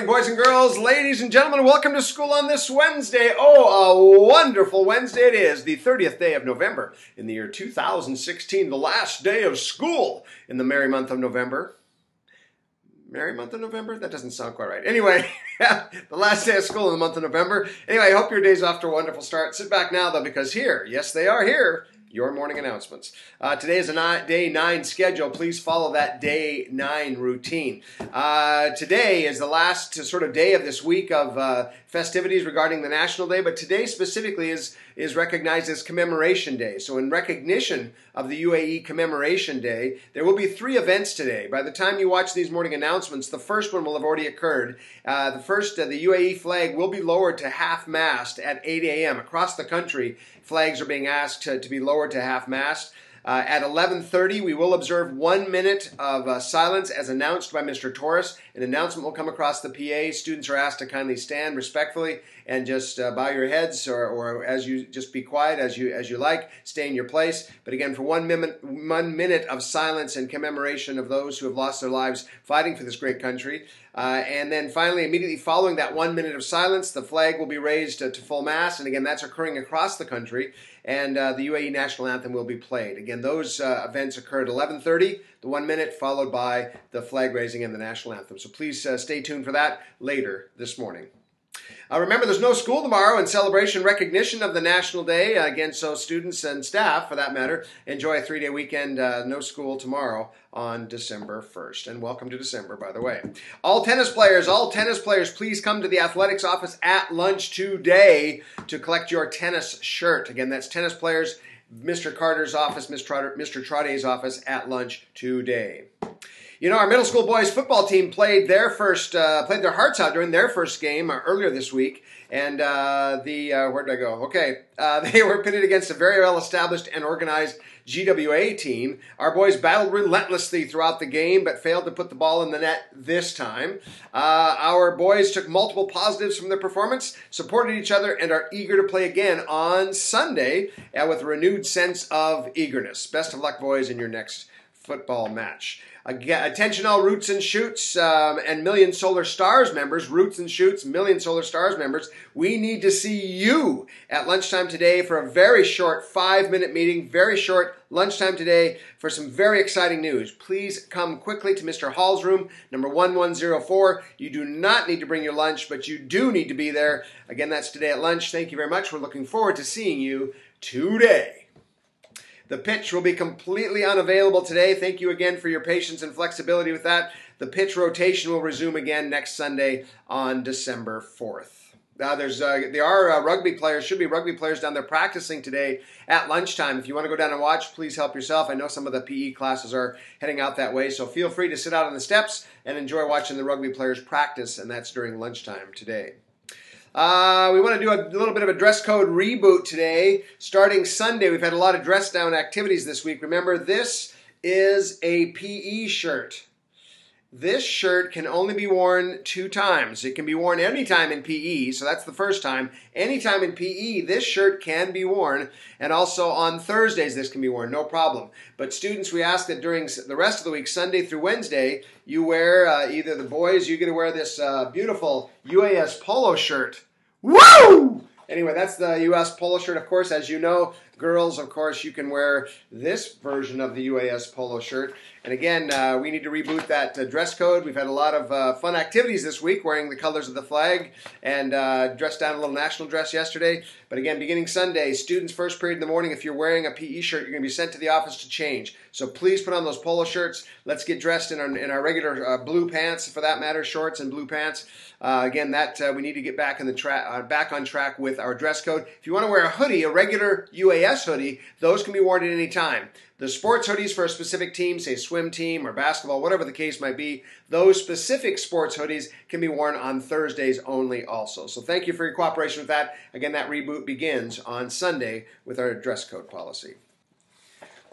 morning, boys and girls, ladies and gentlemen. Welcome to school on this Wednesday. Oh, a wonderful Wednesday it is, the 30th day of November in the year 2016, the last day of school in the merry month of November. Merry month of November? That doesn't sound quite right. Anyway, the last day of school in the month of November. Anyway, I hope your day's off to a wonderful start. Sit back now, though, because here, yes, they are here your morning announcements. Uh, today is a day nine schedule. Please follow that day nine routine. Uh, today is the last sort of day of this week of uh, festivities regarding the National Day, but today specifically is is recognized as Commemoration Day. So, in recognition of the UAE Commemoration Day, there will be three events today. By the time you watch these morning announcements, the first one will have already occurred. Uh, the first, uh, the UAE flag will be lowered to half mast at 8 a.m. across the country. Flags are being asked to, to be lowered to half mast. Uh, at 11:30, we will observe one minute of uh, silence as announced by Mr. Torres. An announcement will come across the PA. Students are asked to kindly stand respectfully and just uh, bow your heads, or, or as you just be quiet as you as you like. Stay in your place. But again, for one minute, one minute of silence and commemoration of those who have lost their lives fighting for this great country. Uh, and then finally, immediately following that one minute of silence, the flag will be raised uh, to full mast. And again, that's occurring across the country. And uh, the UAE national anthem will be played. Again, those uh, events occur at 11:30, the one minute, followed by the flag raising and the national anthem. So please uh, stay tuned for that later this morning. Uh, remember, there's no school tomorrow in celebration recognition of the National Day. Uh, again, so students and staff, for that matter, enjoy a three day weekend. Uh, no school tomorrow on December 1st. And welcome to December, by the way. All tennis players, all tennis players, please come to the athletics office at lunch today to collect your tennis shirt. Again, that's tennis players. Mr. Carter's office, Mr. Trotter's office at lunch today. You know, our middle school boys football team played their first, uh, played their hearts out during their first game uh, earlier this week, and uh, the uh, where did I go? Okay, uh, they were pitted against a very well established and organized GWA team. Our boys battled relentlessly throughout the game, but failed to put the ball in the net this time. Uh, our boys took multiple positives from their performance, supported each other, and are eager to play again on Sunday with a renewed sense of eagerness. Best of luck, boys, in your next football match. Again, Attention, all Roots and Shoots um, and Million Solar Stars members, Roots and Shoots, Million Solar Stars members. We need to see you at lunchtime today for a very short five minute meeting, very short lunchtime today for some very exciting news. Please come quickly to Mr. Hall's room, number 1104. You do not need to bring your lunch, but you do need to be there. Again, that's today at lunch. Thank you very much. We're looking forward to seeing you today. The pitch will be completely unavailable today. Thank you again for your patience and flexibility with that. The pitch rotation will resume again next Sunday on December 4th. Uh, there's uh, there are uh, rugby players, should be rugby players down there practicing today at lunchtime. If you want to go down and watch, please help yourself. I know some of the PE classes are heading out that way, so feel free to sit out on the steps and enjoy watching the rugby players practice, and that's during lunchtime today. Uh, we want to do a little bit of a dress code reboot today. Starting Sunday, we've had a lot of dress down activities this week. Remember, this is a PE shirt. This shirt can only be worn two times. It can be worn anytime in PE, so that's the first time. Anytime in PE, this shirt can be worn, and also on Thursdays, this can be worn, no problem. But students, we ask that during the rest of the week, Sunday through Wednesday, you wear uh, either the boys, you get to wear this uh, beautiful UAS polo shirt. Woo! Anyway, that's the US polo shirt. Of course, as you know, girls, of course, you can wear this version of the UAS polo shirt. And again, uh, we need to reboot that uh, dress code. We've had a lot of uh, fun activities this week wearing the colors of the flag and uh, dressed down a little national dress yesterday. But again, beginning Sunday, students first period in the morning, if you're wearing a PE shirt, you're going to be sent to the office to change. So please put on those polo shirts. Let's get dressed in our, in our regular uh, blue pants, for that matter, shorts and blue pants. Uh, again, that we need to get back in the back on track with our dress code. If you want to wear a hoodie, a regular UAS hoodie, those can be worn at any time. The sports hoodies for a specific team, say swim team or basketball, whatever the case might be, those specific sports hoodies can be worn on Thursdays only also. So thank you for your cooperation with that. Again, that reboot begins on Sunday with our dress code policy.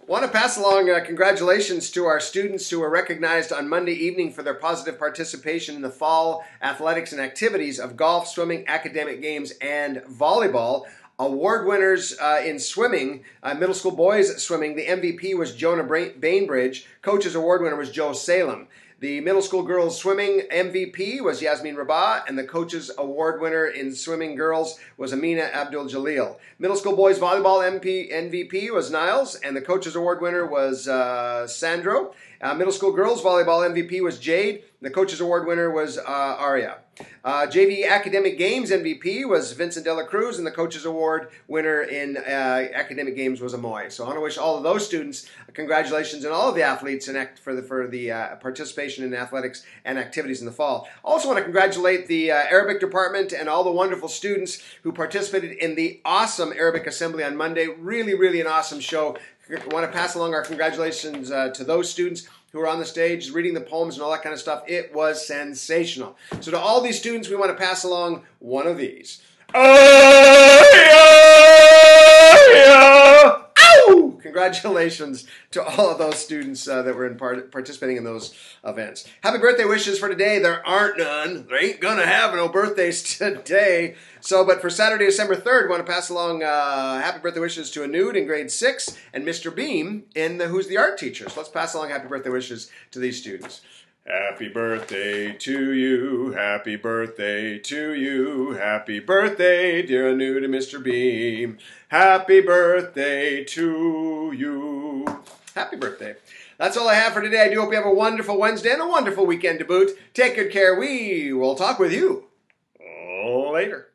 Want to pass along uh, congratulations to our students who were recognized on Monday evening for their positive participation in the fall athletics and activities of golf, swimming, academic games, and volleyball. Award winners uh, in swimming, uh, middle school boys swimming, the MVP was Jonah Bainbridge. Coach's award winner was Joe Salem. The middle school girls swimming MVP was Yasmin Rabah, and the coaches award winner in swimming girls was Amina Abdul Jalil. Middle school boys volleyball MP, MVP was Niles, and the coaches award winner was uh, Sandro. Uh, middle school girls volleyball MVP was Jade. The coaches award winner was uh, Aria. Uh, JV Academic Games MVP was Vincent Dela Cruz, and the Coaches Award winner in uh, Academic Games was Amoy. So I want to wish all of those students congratulations and all of the athletes act for the for the uh, participation in athletics and activities in the fall. Also want to congratulate the uh, Arabic department and all the wonderful students who participated in the awesome Arabic assembly on Monday. Really, really an awesome show. I want to pass along our congratulations uh, to those students who were on the stage reading the poems and all that kind of stuff. It was sensational. So to all these students, we want to pass along one of these. Congratulations to all of those students uh, that were in part- participating in those events. Happy birthday wishes for today. There aren't none. There ain't gonna have no birthdays today. So, but for Saturday, December 3rd, want to pass along uh, happy birthday wishes to Anud in grade 6 and Mr. Beam in the Who's the Art Teacher. So let's pass along happy birthday wishes to these students. Happy birthday to you, happy birthday to you, happy birthday, dear Anu to Mr. Beam. Happy birthday to you. Happy birthday. That's all I have for today. I do hope you have a wonderful Wednesday and a wonderful weekend to boot. Take good care. We will talk with you later.